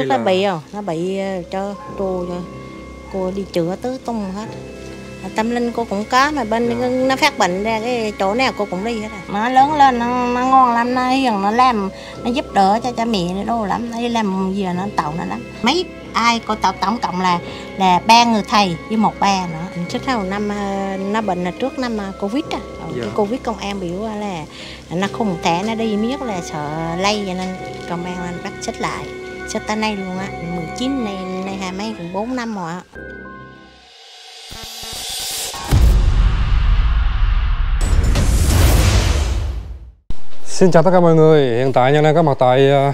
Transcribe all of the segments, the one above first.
Hay nó là- bị không? Nó bị ờ, cho cô cho cô đi chữa tứ tung hết. Tâm linh cô cũng có mà bên Dạ. nó phát bệnh ra cái chỗ nào cô cũng đi hết à. Nó lớn lên nó, nó ngon lắm nó hiền nó làm nó giúp đỡ cho cha mẹ nó đồ lắm nó đi làm gì nó tạo nó lắm. Mấy ai cô tổng tổng cộng là là ba người thầy với một ba nữa. Trước sau năm ờ, nó bệnh là trước năm ờ, covid à Ờ, Dạ. cái covid công an biểu là nó không thể nó đi miết là sợ lây cho nên công an lên bắt xích lại cho tới nay luôn á. 19 này này hai mấy cũng 4 năm rồi ạ Xin chào tất cả mọi người, hiện tại Nhân đang có mặt tại à,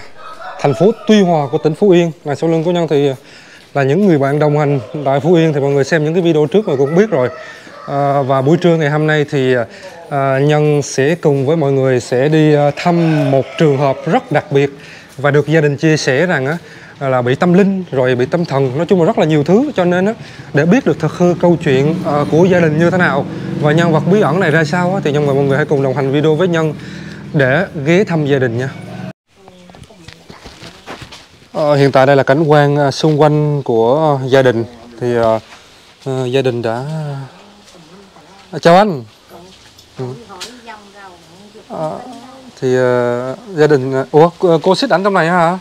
thành phố Tuy Hòa của tỉnh Phú Yên. Ngày sau lưng của Nhân thì à, là những người bạn đồng hành tại Phú Yên thì mọi người xem những cái video trước rồi cũng biết rồi. À, Và buổi trưa ngày hôm nay thì à, Nhân sẽ cùng với mọi người sẽ đi à, thăm một trường hợp rất đặc biệt. Và được gia đình chia sẻ rằng á, là bị tâm linh rồi bị tâm thần. Nói chung là rất là nhiều thứ cho nên á, để biết được thật hư câu chuyện ờ, của gia đình như thế nào và nhân vật bí ẩn này ra sao á, thì nhân mời mọi người hãy cùng đồng hành video với nhân để ghé thăm gia đình nha. Ờ, hiện tại đây là cảnh quan ờ, xung quanh của gia đình. Thì ờ, ờ, gia đình đã Ờ, chào anh. Ừ. Thì ờ, gia đình ờ, ủa cô, cô xích ảnh trong này hả?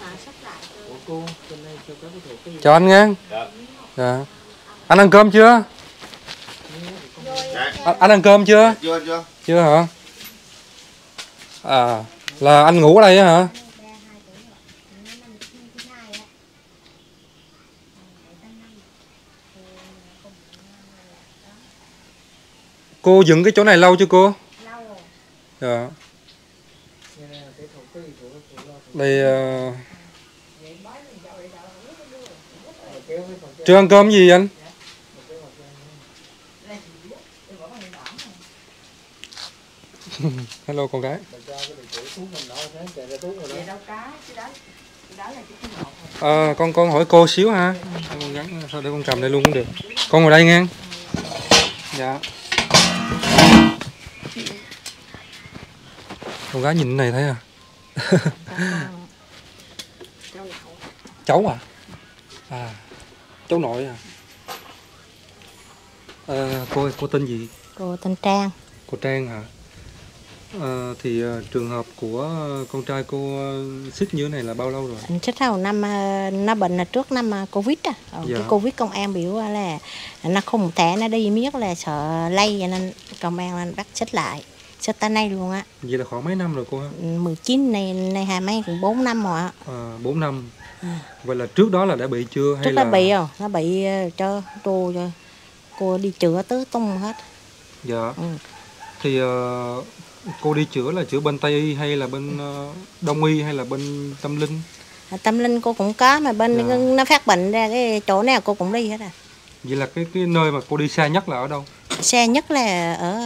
Chào anh nghe. Dạ. Anh ăn cơm chưa? Anh, anh ăn cơm chưa? Chưa chưa. Chưa hả? À là anh ngủ ở đây á hả? Cô dựng cái chỗ này lâu chưa cô? Dạ đây ờ, chưa ăn cơm gì anh? Hello con gái. À, con con hỏi cô xíu ha. Con gắn sao để con cầm đây luôn cũng được. Con ngồi đây nghe. Dạ. Con gái nhìn cái này thấy à? cháu à? À cháu nội à? Ờ, cô cô tên gì? Cô tên Trang. Cô Trang hả? Ờ, thì ờ, trường hợp của con trai cô ờ, xích như thế này là bao lâu rồi? Trước sau năm ờ, nó bệnh là trước năm covid à Ờ, Dạ. cái covid công an biểu là nó không thể nó đi miết là sợ lây cho nên công an bắt xích lại xích tới nay luôn á. Vậy là khoảng mấy năm rồi cô ha 19 này này hai mấy cũng 4 năm rồi á. À, 4 năm. Vậy là trước đó là đã bị chưa hay trước là nó bị không nó bị ờ, cho cô cho cô đi chữa tứ tung hết. Dạ. Ừ. thì ờ, cô đi chữa là chữa bên tây y hay là bên ờ, đông y hay là bên tâm linh? À, tâm linh cô cũng có mà bên Dạ. nó phát bệnh ra cái chỗ nào cô cũng đi hết à. Vậy là cái cái nơi mà cô đi xa nhất là ở đâu? Xe nhất là ở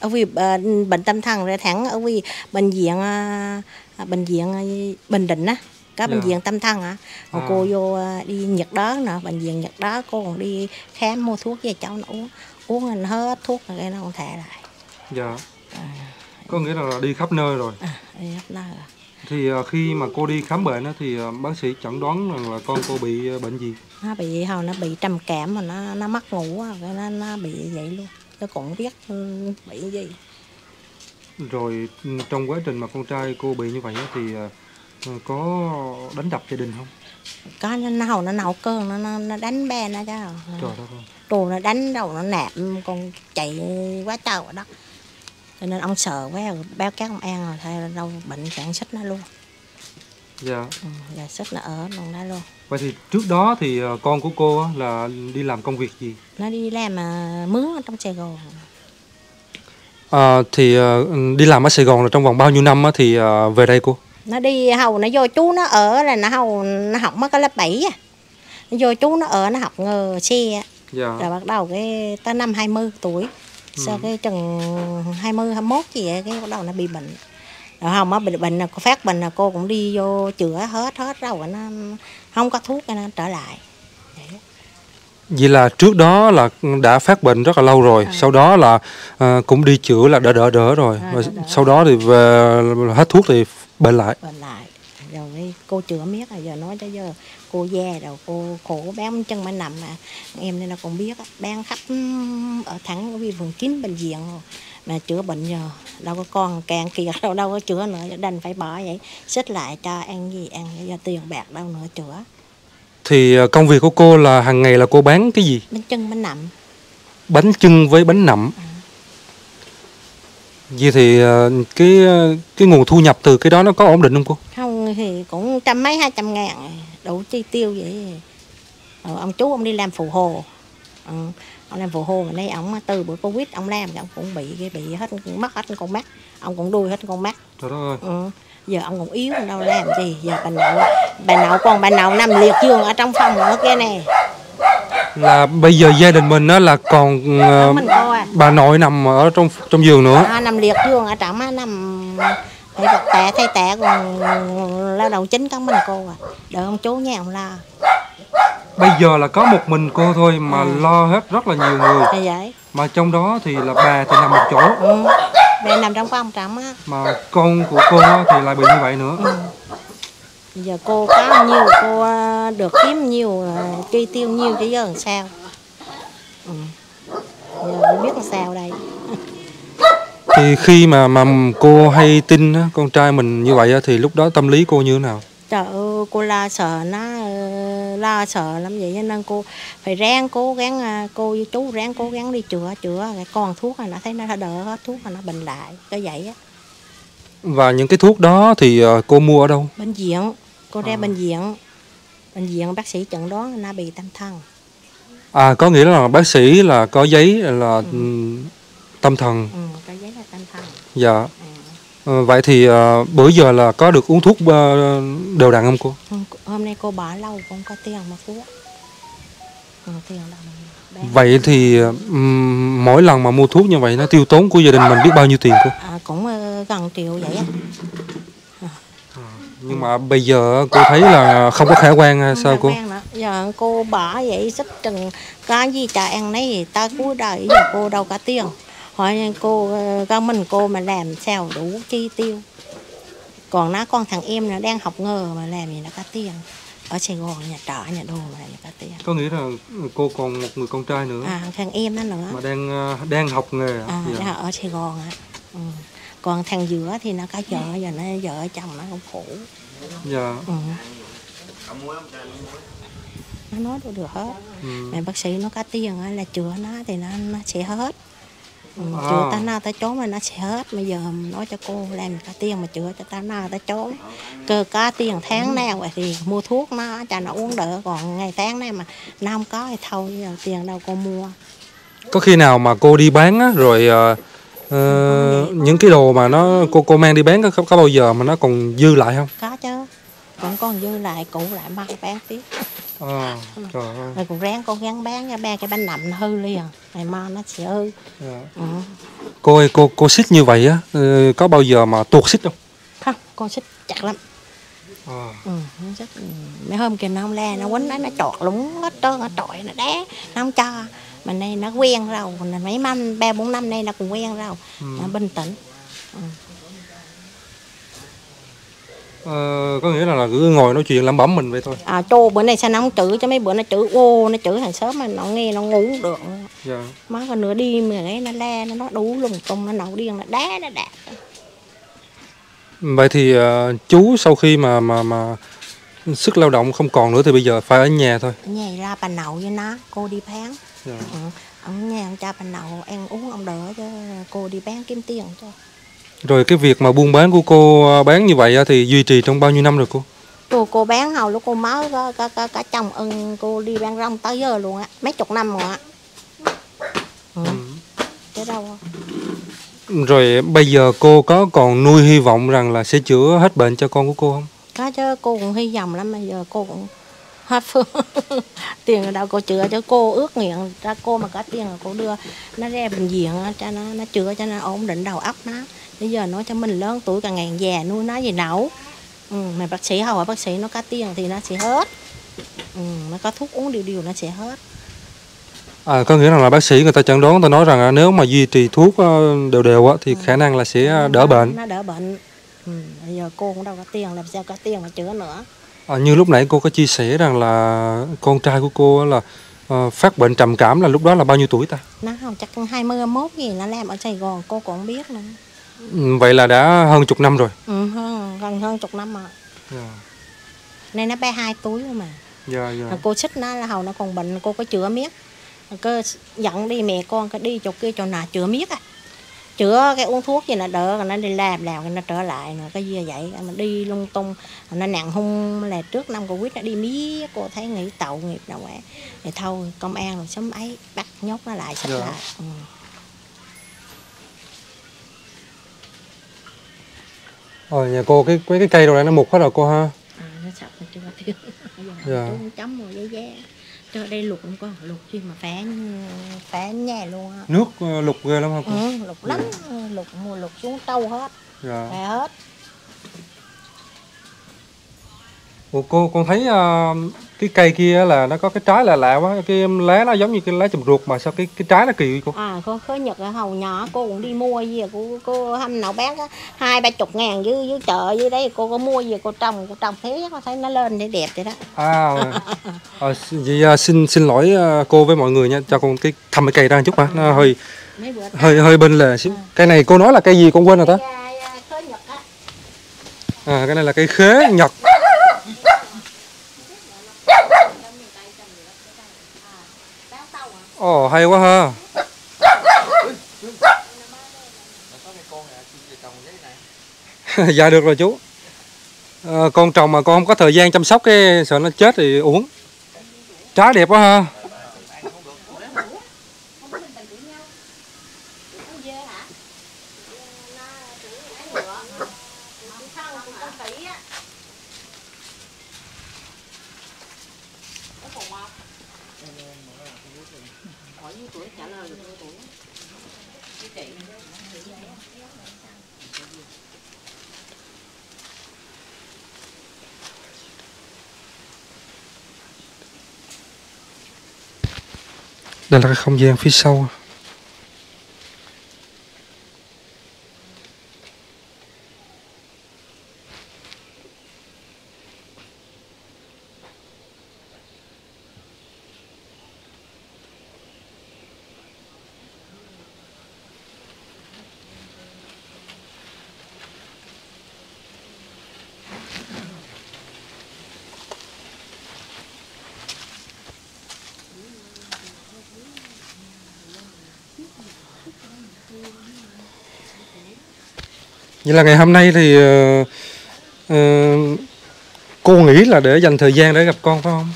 ở vì ờ, bệnh tâm thần ra thẳng ở vì bệnh viện ờ, bệnh viện ờ, bình định á có bệnh Dạ. viện tâm thần á. Rồi À. cô vô đi nhật đó nữa bệnh viện nhật đó cô còn đi khám mua thuốc về cháu nó uống uống rồi hết thuốc rồi cái nó không thả lại. Dạ. Có nghĩa là đi khắp nơi rồi. À, đi hết nơi rồi. thì khi mà cô đi khám bệnh á, thì bác sĩ chẩn đoán rằng là con cô bị bệnh gì? Nó bị hồi nó bị trầm cảm mà nó nó mất ngủ cái nó nó bị vậy luôn nó không biết ừ, bị gì. Rồi ừ, trong quá trình mà con trai cô bị như vậy thì ờ, ờ, có đánh đập gia đình không? Có nó hồi nó nấu cơm nó nó, nó đánh ba nó chứ. Trời đất đồ nó đánh đầu nó nạp con chạy quá trời quá đất. Cho nên ông sợ quá báo các công an rồi thay đâu bệnh sản xuất nó luôn dạ. Ừ, là sức nó ở luôn đó luôn. Vậy thì trước đó thì ờ, con của cô á, là đi làm công việc gì? Nó đi làm mà mướn ở trong sài gòn. À, thì ờ, đi làm ở Sài Gòn là trong vòng bao nhiêu năm á, thì ờ, về đây cô? nó đi hầu nó vô chú nó ở là nó hầu nó học mất cái lớp 7 à nó vô chú nó ở nó học nghề xe á. Dạ. rồi bắt đầu cái tới năm 20 tuổi. Sau cái chừng 20 21 gì vậy cái bắt đầu nó bị bệnh rồi không á bị bệnh là cô phát bệnh là cô cũng đi vô chữa hết hết rồi nó không có thuốc nó trở lại Vậy. Vậy là trước đó là đã phát bệnh rất là lâu rồi, sau đó là ờ, cũng đi chữa là đỡ đỡ đỡ rồi, À, đỡ đỡ. sau đó thì về hết thuốc thì bệnh lại. bệnh lại rồi cái cô chữa miết rồi giờ nói cho giờ cô già rồi cô khổ bán chân mà nằm mà em nên là còn biết bán khắp ở thẳng ở vườn kín bệnh viện rồi. Mà chữa bệnh giờ đâu có con càng kiệt đâu đâu có chữa nữa đành phải bỏ vậy xích lại cho ăn gì ăn giờ tiền bạc đâu nữa chữa Thì ờ, công việc của cô là hàng ngày là cô bán cái gì? bánh chân bánh nằm Bánh chưng với bánh nậm. Vậy thì ờ, cái ờ, cái nguồn thu nhập từ cái đó nó có ổn định không cô? không thì cũng trăm mấy hai trăm ngàn đủ chi tiêu vậy ờ, ông chú ông đi làm phụ hồ ừ. Ông làm phụ hồ mà nay ông từ bữa covid ông làm thì ông cũng bị bị hết mất hết con mắt. Ông cũng đuôi hết con mắt. Trời đất ơi. ừ. giờ ông cũng yếu đâu làm gì. Giờ bà nội bà nội còn bà nội nằm liệt giường ở trong phòng nữa kia nè. Là bây giờ gia đình mình á là còn ờ, à. bà nội nằm ở trong trong giường nữa. à, nằm liệt giường ở trong á nằm thầy vật tệ thầy tệ còn lao động chính có mình cô à. Đợi ông chú nha ông lo Bây giờ là có một mình cô thôi mà Ừ. lo hết rất là nhiều người. vậy Mà trong đó thì là bà thì nằm một chỗ ừ. về nằm trong phòng trong á mà con của cô thì lại bị như vậy nữa. ừ. giờ cô có nhiều cô ờ, được kiếm nhiều chi tiêu nhiều chứ giờ làm sao ừ. giờ không biết làm sao đây Thì khi mà mà cô hay tin con trai mình như vậy thì lúc đó tâm lý cô như thế nào? Trời ơi cô lo sợ nó ờ, lo sợ lắm vậy cho nên cô phải ráng cố gắng ờ, cô với chú ráng cố gắng đi chữa chữa cái con thuốc này nó thấy nó đỡ hết thuốc là nó bệnh lại cái vậy á Và những cái thuốc đó thì ờ, cô mua ở đâu? bệnh viện cô ra À. bệnh viện bệnh viện bác sĩ chẩn đoán nó bị tâm thần À có nghĩa là bác sĩ là có giấy là ừm, tâm thần. ừ, cái giấy là tâm thần Dạ. Ờ, vậy thì ờ, bữa giờ là có được uống thuốc ờ, đều đặn không cô? hôm, nay cô bỏ lâu cũng có tiền mà tiền bán. Vậy thì ừm, mỗi lần mà mua thuốc như vậy nó tiêu tốn của gia đình mình biết bao nhiêu tiền cô? à, cũng gần triệu vậy á Nhưng mà bây giờ cô thấy là không có khả quan Không sao cô? giờ cô bỏ vậy sức chừng cái gì cho ăn nấy ta cuối đời giờ cô đâu có tiền hỏi cô ờ, có mình cô mà làm sao đủ chi tiêu còn nó con thằng em nó đang học nghề mà làm gì nó có tiền ở Sài Gòn nhà trọ nhà đồ mà làm có tiền Có nghĩa là cô còn một người con trai nữa à thằng em nó nữa mà đang ờ, đang học nghề. à, Dạ. nó ở Sài Gòn á ừ. còn thằng giữa thì nó có vợ giờ nó vợ chồng nó cũng khổ Dạ. ừ. nó nói được được hết Ừ. mẹ bác sĩ nó có tiền là chữa nó thì nó nó sẽ hết À. chữa ta nào ta trốn mà nó sẽ hết. Bây giờ nói cho cô làm có tiền mà chữa cho ta nào ta trốn cơ có tiền tháng nào vậy thì mua thuốc nó cho nó uống đỡ. Còn ngày tháng này mà nó không có thì thôi giờ tiền đâu cô mua. Có khi nào mà cô đi bán á, rồi ờ, ờ, những cái đồ mà nó cô cô mang đi bán có, có bao giờ mà nó còn dư lại không? có chứ. Cũng còn dư lại cũ lại mang bán tiếp À, trời ơi. rồi cũng ráng cố gắng bán ra ba cái bánh nậm hư liền ngày mai nó sẽ hư Dạ. ừ. Cô ơi, cô cô xích như vậy á, ờ, có bao giờ mà tuột xích không? không con xích chặt lắm À. ừ, ừ. mấy hôm kia nó không la nó quýnh nó nó trọt lúng hết trơn nó trọi nó đá nó không cho mà nay nó quen rồi mấy năm ba bốn năm nay nó cũng quen rồi Ừ. nó bình tĩnh Ờ, có nghĩa là, là cứ ngồi nói chuyện lẩm bẩm mình vậy thôi. à trô bữa nay sao nó không chữ cho mấy bữa nó chữ ô nó chữ hàng sớm mà nó nghe nó ngủ được Dạ. má còn nửa đi mà cái nó la nó nó đủ lùng tung nó nấu điên nó đá nó đạp Vậy thì ờ, chú sau khi mà mà mà sức lao động không còn nữa thì bây giờ phải ở nhà thôi. ở nhà ra bà nậu với nó cô đi bán Dạ. ừ. ở nhà ông cha bà nậu ăn uống ông đỡ chứ cô đi bán kiếm tiền cho Rồi cái việc mà buôn bán của cô ờ, bán như vậy thì duy trì trong bao nhiêu năm rồi cô? cô cô bán hầu lúc cô mới có có có, có chồng ưng cô đi bán rong tới giờ luôn á mấy chục năm rồi á ừ. chứ đâu Rồi bây giờ cô có còn nuôi hy vọng rằng là sẽ chữa hết bệnh cho con của cô không? có chứ cô cũng hy vọng lắm bây giờ cô cũng hết phương tiền ở đâu cô chữa cho cô ước nguyện ra cô mà có tiền là cô đưa nó ra bệnh viện cho nó nó chữa cho nó ổn định đầu óc nó bây giờ nói cho mình lớn tuổi càng ngày già nuôi nó gì nấu ừ, mà bác sĩ hầu bác sĩ nó có tiền thì nó sẽ hết ừ, nó có thuốc uống điều điều nó sẽ hết À, có nghĩa rằng là bác sĩ người ta chẩn đoán ta nói rằng nếu mà duy trì thuốc ờ, đều đều á, thì khả năng là sẽ ờ, đỡ bệnh. nó đỡ bệnh ừ. bây giờ cô cũng đâu có tiền làm sao có tiền mà chữa nữa À, như lúc nãy cô có chia sẻ rằng là con trai của cô là ờ, phát bệnh trầm cảm là lúc đó là bao nhiêu tuổi ta? nó không chắc 21 gì nó làm ở Sài Gòn cô cũng biết nữa Ừ, Vậy là đã hơn chục năm rồi. ừ, hơn, gần hơn chục năm rồi Dạ, nên nó bé hai túi thôi mà dạ, dạ. Cô xích nó là hầu nó còn bệnh cô có chữa miết cơ dẫn đi mẹ con cái đi chỗ kia chỗ nào chữa miết à chữa cái uống thuốc gì nó đỡ rồi nó đi làm làm cái nó trở lại nữa cái gì vậy mà đi lung tung nó nặng hung là trước năm covid nó đi miết cô thấy nghĩ tậu nghiệp đâu vậy thì thôi công an rồi sớm ấy bắt nhốt nó lại xích Dạ. lại ừ. Rồi nhà cô cái cái, cái cây đồ này nó mục hết rồi cô ha. à, nó sập nó chưa giờ Dạ. chấm rồi dễ dễ cho đây lục không có lục chi mà phá phá nhà luôn á Nước ờ, lục ghê lắm hả cô? ừ, lục lắm lục mùa lục xuống trâu hết Dạ. phá hết Ủa, cô con thấy ờ, cái cây kia là nó có cái trái là lạ quá, cái lá nó giống như cái lá chùm ruột mà sao cái cái trái nó kỳ vậy cô? à có khơi nhật ở hầu nhỏ cô cũng đi mua gì à, cô cô hâm nào bán á, hai ba chục ngàn dưới dưới chợ dưới đấy cô có mua gì cô trồng cô trồng thế có thấy nó lên để đẹp vậy đó À, xin- vậy ờ, xin xin lỗi cô với mọi người nha, cho con cái thăm cái cây ra một chút hả? Nó hơi mấy bữa hơi hơi bên lề xíu. Cây này cô nói là cây gì con quên rồi ta? nhật á À, cái này là cây khế nhật. bán tàu à Ồ hay quá ha. dạ được rồi chú. à, con trồng mà con không có thời gian chăm sóc cái sợ nó chết thì uống. Trái đẹp quá ha. Là cái không gian phía sau. Vậy là ngày hôm nay thì ờ, cô nghĩ là để dành thời gian để gặp con phải không?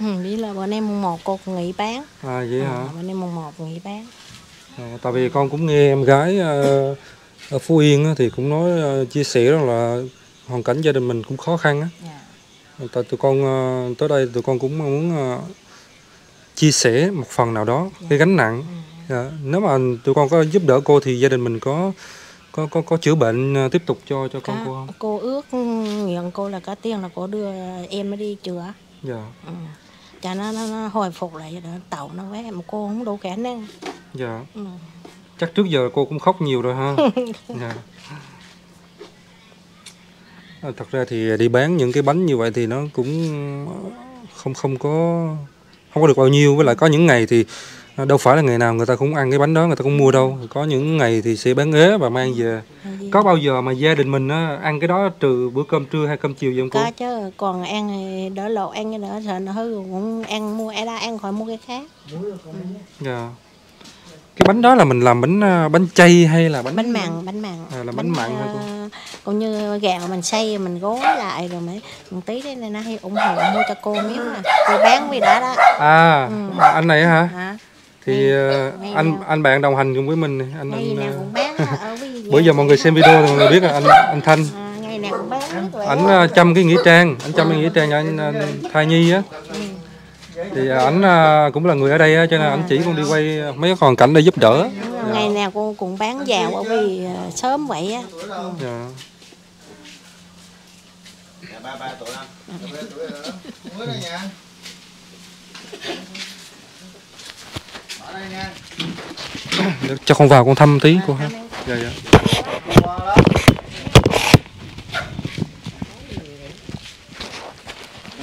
ừ, biết là bữa nay mùng một cô cũng nghỉ bán À vậy hả? à, bữa nay mùng một nghỉ bán À, tại vì con cũng nghe em gái ờ, ở Phú Yên thì cũng nói ờ, chia sẻ rằng là hoàn cảnh gia đình mình cũng khó khăn á. dạ. Tại tụi con ờ, tới đây tụi con cũng muốn ờ, chia sẻ một phần nào đó cái gánh nặng. Ừ. Dạ, Nếu mà tụi con có giúp đỡ cô thì gia đình mình có có có, có chữa bệnh ờ, tiếp tục cho cho con Có, cô không? cô ước nguyện cô là có tiền là cô đưa em mới đi chữa Dạ. ừ. cho nó, nó, nó hồi phục lại đỡ tàu nó bé mà cô không đủ khả năng Dạ. ừ. Chắc trước giờ cô cũng khóc nhiều rồi ha. dạ. À, Thật ra thì đi bán những cái bánh như vậy thì nó cũng không không có không có được bao nhiêu với lại có những ngày thì à, đâu phải là ngày nào người ta cũng ăn cái bánh đó người ta cũng mua đâu. Có những ngày thì sẽ bán ế và mang về. Có bao giờ mà gia đình mình á, ăn cái đó trừ bữa cơm trưa hay cơm chiều vậy không cô? Có chứ còn ăn thì đỡ lộ ăn cái đỡ sợ nó hư cũng ăn mua ai ra ăn khỏi mua cái khác. Dạ. Cái bánh đó là mình làm bánh à, bánh chay hay là bánh bánh mặn bánh mặn. À, là bánh mặn hả cô? ờ, cũng như gạo mình xay mình gói lại rồi mới một tí đấy này nó hay ủng hộ mua cho cô miếng nè. Cô bán vì đã đó. À Ừ. anh này hả? Hả thì Ngày anh anh bạn đồng hành cùng với mình này, anh, anh nào cũng bán á, ở với bữa giờ mọi người xem video thì mọi người biết là anh anh Thanh. À, ngày nào cũng bán hết rồi ảnh ờ, chăm cái nghĩa trang anh chăm cái nghĩa trang cho anh, anh thai nhi á. Ừ. thì ảnh ờ, cũng là người ở đây á cho nên ảnh chỉ con đi quay mấy cái hoàn cảnh để giúp đỡ. Ngày nào cô cũng bán dạo ở vì sớm vậy á. Dạ. Dạ, ba ba tuổi đó. Cho con vào con thăm tí dạ, cô ha. Dạ dạ.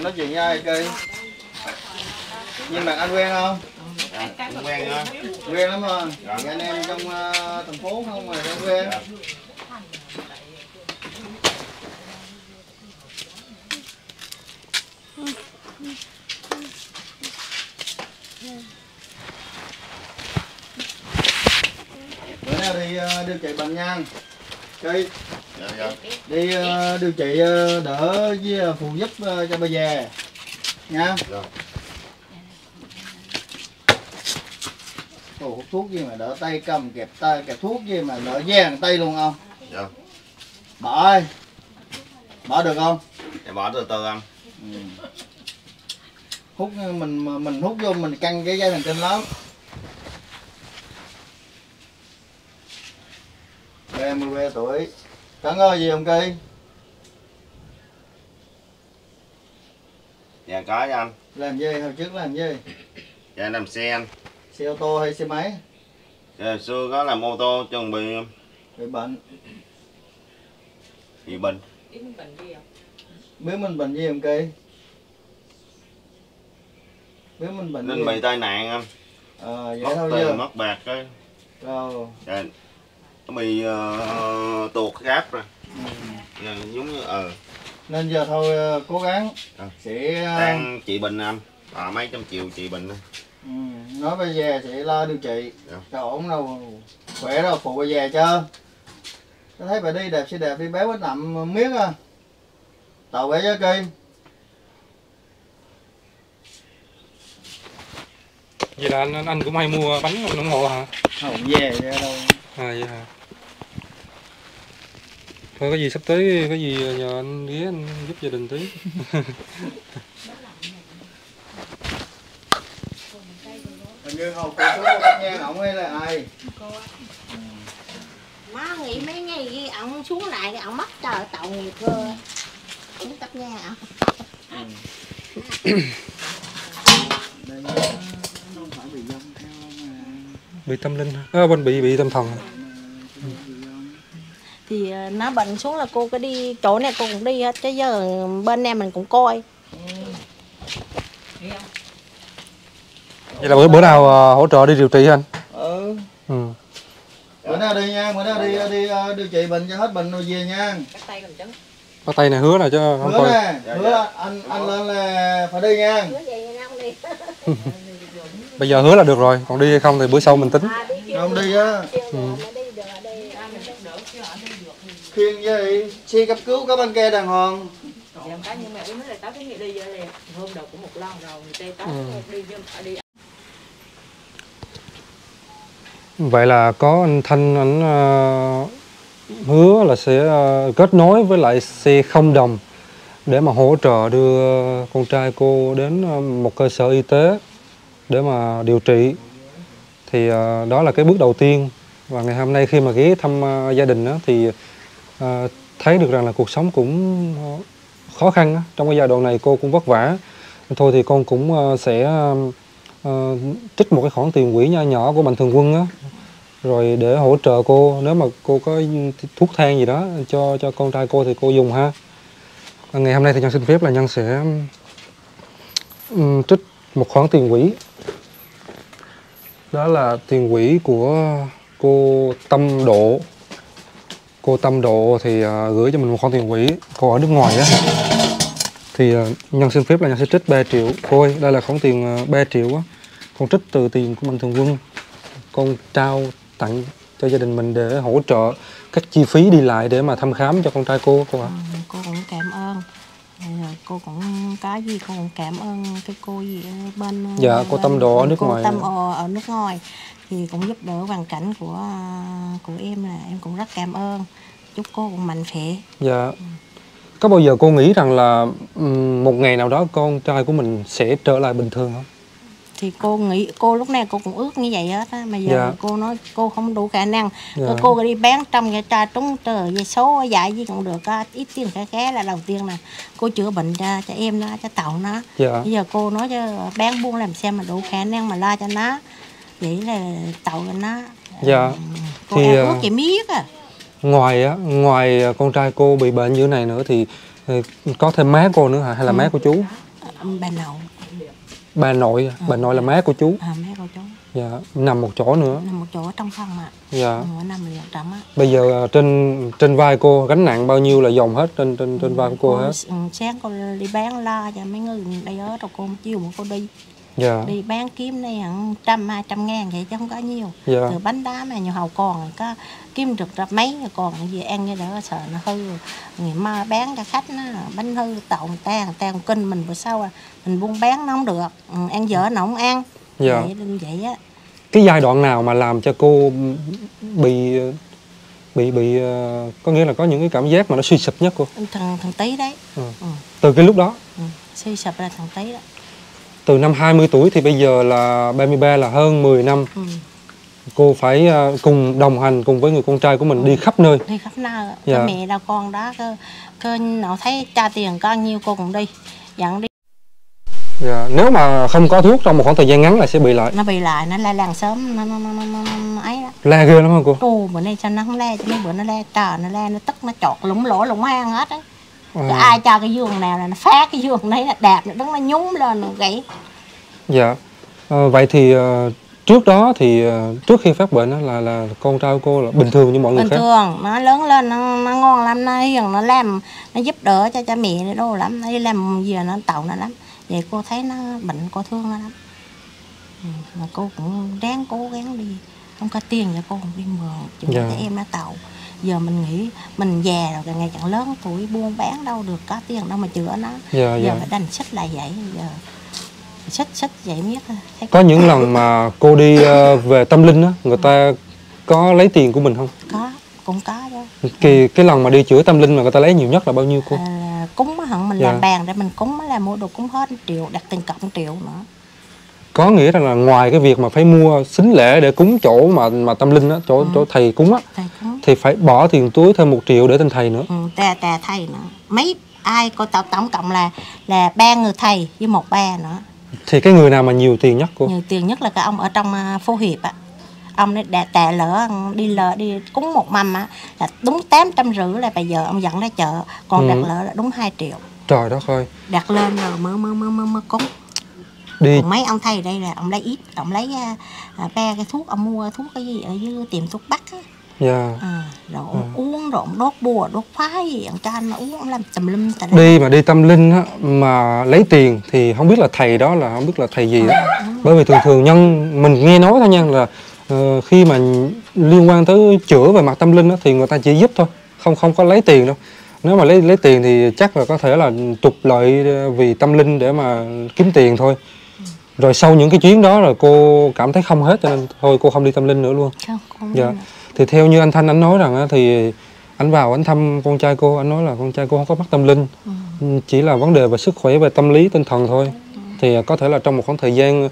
Nói chuyện với ai cây? Nhưng mà anh quen không? Dạ, quen? Quen lắm hả? Dạ, anh em trong ờ, thành phố không mà quen. Điều trị bệnh nha cây Dạ dạ. Đi ờ, điều trị ờ, đỡ với ờ, phụ giúp ờ, cho bà già nha. Dạ. Hút thuốc gì mà đỡ tay cầm kẹp tay kẹp thuốc gì mà đỡ giang tay luôn không? Dạ. Bỏ ơi. Bỏ được không? Em bỏ từ từ anh. Ừ. hút mình mình hút vô mình căng cái dây thần kinh lắm em 13 tuổi. Cắn ơi gì không cây Dạ có nha anh. Làm gì? Hồi trước làm gì? Dạ làm xe anh. Xe ô tô hay xe máy? Dạ, hồi xưa có làm ô tô chuẩn bị bị bệnh. bị bệnh. Biết mình bệnh gì không cây biết mình bệnh Nên gì? bị tai nạn anh. Ờ vậy Mất thôi tiền mất bạc cái rồi. Dạ bị uh, tuột giáp rồi ừ. Dạ, giống như ờ. Nên giờ thôi ờ, cố gắng À. sẽ đang trị bệnh anh. À, mấy trăm triệu bệnh anh. ừ, nói bây giờ sẽ lo điều trị. Dạ. cho ổn đâu khỏe đâu phụ bây giờ cho tôi thấy bà đi đẹp xe đẹp đi béo bánh nằm miếng à. Tàu bé cho kim. Vậy là anh anh- cũng hay mua bánh ủng hộ hả? Không về đâu. À vậy hả thôi cái gì sắp tới cái gì nhờ anh ghé anh giúp gia đình tí. Hình như hầu cô chú bác nha ổng hay là ai? Má nghĩ mấy ngày ghi ông xuống lại cái ông mất trời tội nghiệp cơ cũng tập đây nó không phải bị tâm linh à, bên bị bị tâm thần? Thì ờ, nó bệnh xuống là cô cứ đi chỗ này cô cũng đi hết chứ giờ bên em mình cũng coi. Vậy là bữa bữa nào à, hỗ trợ đi điều trị anh? Ừ. Ừ. bữa nào đi nha bữa nào đi đi ờ, điều trị bệnh cho hết bệnh rồi về nha. Bắt tay này hứa là chứ không hứa coi. nè hứa anh anh lên là phải đi nha. Bây giờ hứa là được rồi còn đi hay không thì bữa sau mình tính. Không đi á khuyên gì? Xe cấp cứu có băng kê đàng hoàng. Dạ, cá nhưng mà em nói là tao cái nghĩ đi vậy là hôm đầu cũng một lần rồi người ta tao Ừ. đi vô đi. Vậy là có anh thanh anh ờ, hứa là sẽ ờ, kết nối với lại xe không đồng để mà hỗ trợ đưa con trai cô đến ờ, một cơ sở y tế để mà điều trị. Thì ờ, đó là cái bước đầu tiên. Và ngày hôm nay khi mà ghé thăm ờ, gia đình á, thì Ờ, thấy được rằng là cuộc sống cũng khó khăn trong cái giai đoạn này cô cũng vất vả. Thôi thì con cũng ờ, sẽ ờ, trích một cái khoản tiền quỹ nho nhỏ của mạnh thường quân á rồi để hỗ trợ cô. Nếu mà cô có thuốc thang gì đó cho cho con trai cô thì cô dùng ha. À, ngày hôm nay thì nhân xin phép là nhân sẽ trích một khoản tiền quỹ. Đó là tiền quỹ của cô Tâm Độ cô Tâm Độ thì à, gửi cho mình một khoản tiền quỹ. Cô ở nước ngoài á. Thì à, nhân xin phép là nhân sẽ trích 3 triệu. Cô ơi đây là khoản tiền à, 3 triệu á. Con trích từ tiền của mạnh thường quân. Con trao tặng cho gia đình mình để hỗ trợ các chi phí đi lại để mà thăm khám cho con trai cô cô ạ. Ừ, cô cũng cảm ơn. Cô cũng cái gì cô cũng cảm ơn cái cô gì bên Dạ, cô bên- Tâm Độ ở nước cô ngoài. Tâm ở nước ngoài thì cũng giúp đỡ hoàn cảnh của à, của em là em cũng rất cảm ơn. Chúc cô cũng mạnh khỏe. Dạ. Có bao giờ cô nghĩ rằng là một ngày nào đó con trai của mình sẽ trở lại bình thường không? Thì cô nghĩ cô lúc này cô cũng ước như vậy hết á. Mà giờ Dạ. cô nói cô không đủ khả năng. Dạ. Cô đi bán trong cái trà trúng tờ về số dạy gì cũng được á. Ít tiền khá khá là đầu tiên là cô chữa bệnh cho cho em nó cho tàu nó. Dạ. Bây giờ cô nói cho bán buôn làm sao mà đủ khả năng mà lo cho nó vậy là cho nó. Dạ. Cô Thì, em ờ, chỉ biết à ngoài á ngoài con trai cô bị bệnh như thế này nữa thì ờ, có thêm má cô nữa hả? Hay là má của chú? Bà nội. Bà nội bà nội là má của chú. à mấy cô chú. Dạ nằm một chỗ nữa. Nằm một chỗ trong phòng ạ. Dạ. Nằm liền trong á. Bây giờ trên trên vai cô gánh nặng bao nhiêu là dòng hết trên trên trên vai của cô hết sáng cô đi bán lo cho mấy người đây ở rồi cô chiều mà cô đi dạ. Đi bán kiếm đây hẳn trăm hai trăm ngàn vậy chứ không có nhiều. Dạ. Từ bánh đá mà nhiều hầu còn có kiếm được ra mấy còn gì ăn như đó sợ nó hư. Ngày mai bán cho khách nó bánh hư tọng tan tan kinh mình bữa sau à mình buôn bán nó không được. Ừ, ăn dở nó không ăn. Dạ. Vậy nên vậy á. Cái giai đoạn nào mà làm cho cô bị bị bị ờ, có nghĩa là có những cái cảm giác mà nó suy sụp nhất cô? Thằng thằng tí đấy. Ừ. ừ, từ cái lúc đó? Ừ. suy sụp là thằng tí đó từ năm 20 tuổi thì bây giờ là 33 là hơn 10 năm. Ừ. cô phải ờ, cùng đồng hành cùng với người con trai của mình đi khắp nơi. Đi khắp nơi. Dạ. mẹ đâu con đó cơ cơ nó thấy cha tiền có nhiêu cô cũng đi dẫn đi. Dạ. nếu mà không có thuốc trong một khoảng thời gian ngắn là sẽ bị lại. Nó bị lại nó la làng sớm nó, nó, nó, nó, nó, nó ấy đó. La ghê lắm hả cô? Ồ, bữa nay sao nó không le cho mấy bữa nó le trời nó le nó tức nó chọt lủng lỗ lủng hang hết á à, Cái ai cho cái giường nào là nó phát cái giường đấy là đạp nó đứng nó nhúng lên nó gãy. Dạ. Ờ, vậy thì ờ, trước đó thì ờ, trước khi phát bệnh á, là là con trai của cô là bình thường như mọi người bình khác? thường. Nó lớn lên nó, nó ngon lắm nó hiền nó làm nó giúp đỡ cho cha mẹ nó đồ lắm nó đi làm gì nó tậu nó lắm. Vậy cô thấy nó bệnh cô thương nó lắm. Ừ, mà cô cũng ráng cố gắng đi không có tiền cho cô cũng đi mượn chữa Dạ. cho em nó tậu giờ mình nghĩ mình già rồi ngày càng lớn tuổi buôn bán đâu được có tiền đâu mà chữa nó. Dạ giờ dạ. phải đành xích lại vậy giờ xích xích vậy thấy có những lần mà cô đi ờ, về tâm linh á người ta có lấy tiền của mình không? Có cũng có đó cái cái lần mà đi chữa tâm linh mà người ta lấy nhiều nhất là bao nhiêu cô? À, cúng á hận mình Dạ. làm bàn để mình cúng là mua đồ cúng hết triệu đặt tiền cộng triệu nữa có nghĩa rằng là ngoài cái việc mà phải mua xính lễ để cúng chỗ mà mà tâm linh á chỗ Ừ. chỗ thầy cúng á thầy cúng. thì phải bỏ tiền túi thêm một triệu để tên thầy nữa. Ừ, tà tà thầy nữa. Mấy ai có tổng tổng cộng là là ba người thầy với một ba nữa. Thì cái người nào mà nhiều tiền nhất cô? Nhiều tiền nhất là cái ông ở trong à, phố hiệp á. Ông ấy đã tà lỡ đi lỡ đi cúng một mâm á là đúng tám trăm rưỡi là bây giờ ông dẫn ra chợ còn Ừ. đặt lỡ là đúng 2 triệu. Trời đất ơi. Đặt lên rồi mới mới mới mới, mới cúng đi. Còn mấy ông thầy đây là ông lấy ít ông lấy à, à, ba cái thuốc ông mua thuốc cái gì ở dưới tiệm thuốc bắc á. Dạ. À, rồi ông uống rồi ông đốt bùa đốt phái gì ông cho anh uống ông làm tùm lum tà đi mà đi tâm linh á mà lấy tiền thì không biết là thầy đó là không biết là thầy gì đó. Bởi vì thường thường nhân mình nghe nói thôi nha là ờ, khi mà liên quan tới chữa về mặt tâm linh á thì người ta chỉ giúp thôi không không có lấy tiền đâu. Nếu mà lấy lấy tiền thì chắc là có thể là trục lợi ờ, vì tâm linh để mà kiếm tiền thôi rồi sau những cái chuyến đó rồi cô cảm thấy không hết cho nên thôi cô không đi tâm linh nữa luôn. Không, không dạ. Thì theo như anh thanh anh nói rằng á, thì anh vào anh thăm con trai cô anh nói là con trai cô không có mắc tâm linh. Ừ. chỉ là vấn đề về sức khỏe về tâm lý tinh thần thôi. Thì có thể là trong một khoảng thời gian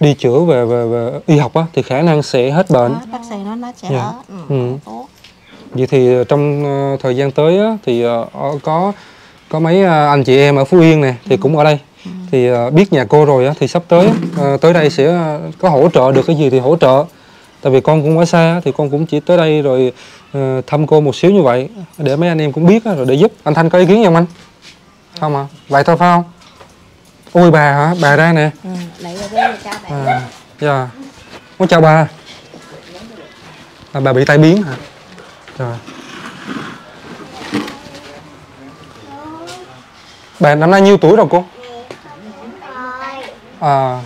đi chữa về về, về y học á thì khả năng sẽ hết bệnh. Đó, bác sĩ nó nói sẽ Dạ. ừ, Ừ. tốt. Vậy thì trong ờ, thời gian tới á, thì ờ, có có mấy ờ, anh chị em ở phú yên nè thì cũng ở đây thì ờ, biết nhà cô rồi á thì sắp tới ờ, tới đây sẽ ờ, có hỗ trợ được cái gì thì hỗ trợ. Tại vì con cũng ở xa thì con cũng chỉ tới đây rồi thăm cô một xíu như vậy để mấy anh em cũng biết á, rồi để giúp. Anh thanh có ý kiến gì không anh? Không à? Vậy thôi phải không? Ôi bà hả? Bà ra nè. Ừ. à, dạ. Con chào bà. À, bà bị tai biến hả? Rồi. Bà năm nay nhiêu tuổi rồi cô à.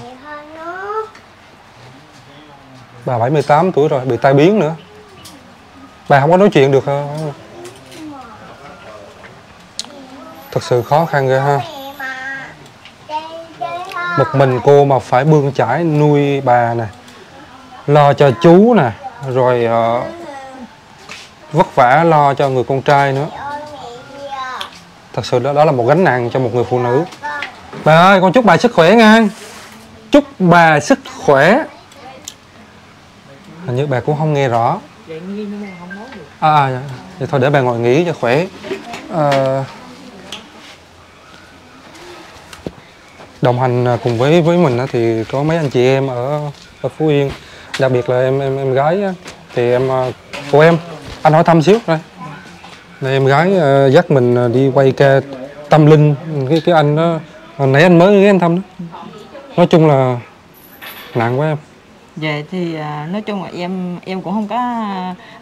Bà 78 tuổi rồi bị tai biến nữa. Bà không có nói chuyện được hả thật sự khó khăn ghê ha. Một mình cô mà phải bươn chải nuôi bà nè lo cho chú nè rồi uh, vất vả lo cho người con trai nữa. Thật sự đó, đó là một gánh nặng cho một người phụ nữ. Bà ơi con chúc bà sức khỏe nha chúc bà sức khỏe. Hình như bà cũng không nghe rõ. À, à dạ. vậy thôi để bà ngồi nghỉ cho khỏe. À, đồng hành à, cùng với với mình thì có mấy anh chị em ở ở phú yên. Đặc biệt là em em em gái thì em à, của em anh hỏi thăm xíu đây này em gái à, dắt mình đi quay ca tâm linh. Cái cái anh đó hồi nãy anh mới ghé anh thăm đó nói chung là nặng quá em về thì à, nói chung là em em cũng không có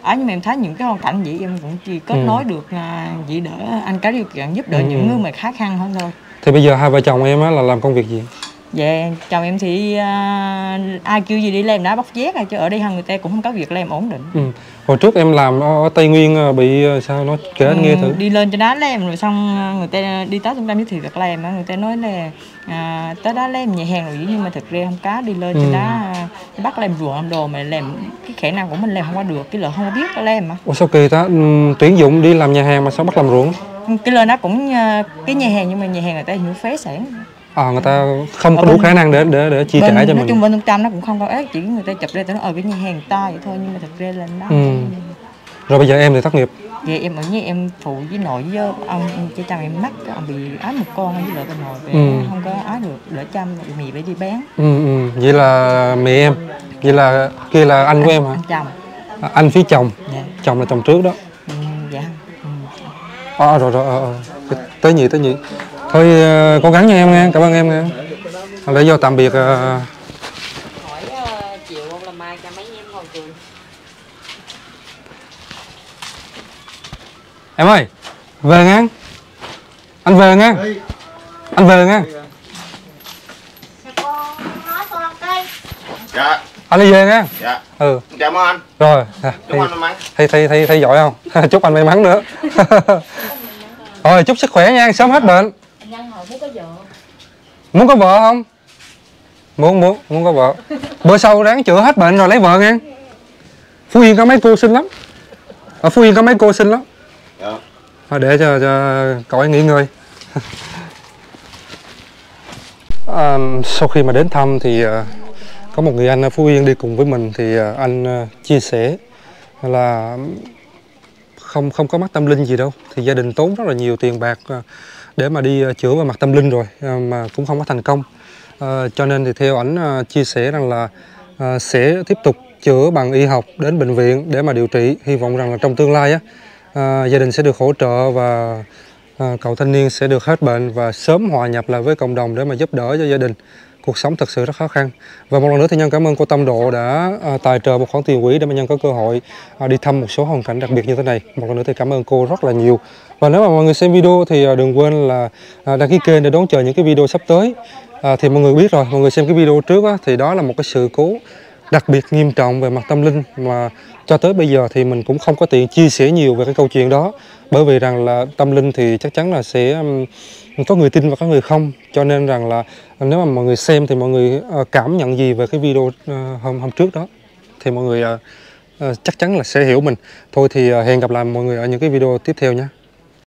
ấy nhưng mà em thấy những cái hoàn cảnh vậy em cũng chỉ kết Ừ. nối được à, chỉ đỡ anh có điều kiện giúp đỡ Ừ. những người mà khó khăn hơn thôi thì bây giờ hai vợ chồng em á là làm công việc gì Dạ, chồng em thì à, ai kêu gì đi làm đá bóc vét rồi chứ ở đây hàng người ta cũng không có việc làm ổn định. ừ. hồi trước em làm ở Tây Nguyên ờ, bị ờ, sao nó kể anh nghe Ừ, thử Đi lên cho đá làm rồi xong à, người ta đi tới trung tâm giới thiệu việc làm người ta nói là à, tới đó làm nhà hàng rồi nhưng mà thực ra không có đi lên Ừ. đá à, bắt làm ruộng làm đồ mà làm cái khả năng của mình làm không qua được cái lợi không có biết có làm mà Ủa sao kỳ ta ừ, tuyển dụng đi làm nhà hàng mà sao bắt làm ruộng cái lên đó cũng à, cái nhà hàng nhưng mà nhà hàng người ta nhiều phế sản à người ta không có Ở đủ bên- khả năng để để để chi trả cho nói mình. chung bên trung tâm nó cũng không có ác chỉ người ta chụp ra nói ở cái nhà hàng to vậy thôi nhưng mà thực ra là nó Ừ. rồi bây giờ em thì thất nghiệp. Vậy em ở nhà em phụ với nội với ông cho chồng em mắc ông bị ái một con với lại bà nội về Ừ. không có ái được đỡ chăm mì phải đi bán. Ừ, ừ. vậy là mẹ em vậy là kia là anh của em hả? anh chồng. À, anh phía chồng. Dạ. Chồng là chồng trước đó. Ừ, dạ. Ừ. à, rồi rồi ờ, ờ. tới nhị tới nhị thôi ờ, cố gắng nha em nghe cảm ơn em nghe để vô tạm biệt ờ, hỏi chiều ông làm mai cho mấy em ngồi cười em ơi về ngang. Anh về ngang. Đi anh về ngang. Con cây. Dạ. Anh đi về ngang. Dạ. Ừ. Cảm ơn anh. Rồi. À, chúc anh may mắn. thầy thầy thầy thầy giỏi không? Chúc anh may mắn nữa. Rồi chúc sức khỏe nha. Sớm hết bệnh nhân hỏi muốn có vợ muốn có vợ không? Muốn muốn muốn có vợ. Bữa sau ráng chữa hết bệnh rồi lấy vợ nha phú yên có mấy cô xinh lắm. Ở phú yên có mấy cô xinh lắm. Dạ. Thôi để cho cho cậu ấy nghỉ ngơi. À, sau khi mà đến thăm thì à, có một người anh ở Phú Yên đi cùng với mình thì à, anh à, chia sẻ là không không có mắc tâm linh gì đâu. Thì gia đình tốn rất là nhiều tiền bạc để mà đi ờ, chữa về mặt tâm linh rồi ờ, mà cũng không có thành công. À, cho nên thì theo ảnh chia sẻ rằng là à, sẽ tiếp tục chữa bằng y học đến bệnh viện để mà điều trị. Hy vọng rằng là trong tương lai á à, gia đình sẽ được hỗ trợ và à, cậu thanh niên sẽ được hết bệnh và sớm hòa nhập lại với cộng đồng để mà giúp đỡ cho gia đình cuộc sống thật sự rất khó khăn. Và một lần nữa thì nhân cảm ơn cô Tâm Độ đã à, tài trợ một khoản tiền quỹ để mà nhân có cơ hội à, đi thăm một số hoàn cảnh đặc biệt như thế này. Một lần nữa thì cảm ơn cô rất là nhiều. Và nếu mà mọi người xem video thì à, đừng quên là à, đăng ký kênh để đón chờ những cái video sắp tới. À, thì mọi người biết rồi mọi người xem cái video trước á, thì đó là một cái sự cố đặc biệt nghiêm trọng về mặt tâm linh. Mà cho tới bây giờ thì mình cũng không có tiện chia sẻ nhiều về cái câu chuyện đó. Bởi vì rằng là tâm linh thì chắc chắn là sẽ um, có người tin và có người không. Cho nên rằng là nếu mà mọi người xem thì mọi người ờ, cảm nhận gì về cái video ờ, hôm hôm trước đó, thì mọi người ờ, chắc chắn là sẽ hiểu mình. Thôi thì hẹn gặp lại mọi người ở những cái video tiếp theo nhé.